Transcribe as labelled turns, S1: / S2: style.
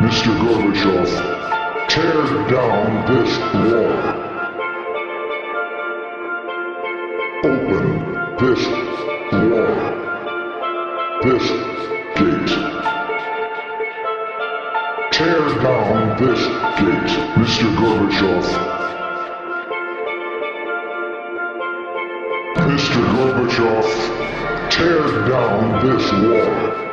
S1: Mr. Gorbachev, tear down this wall. Open this wall. This gate. Tear down this gate, Mr. Gorbachev. Mr. Gorbachev, tear down this wall.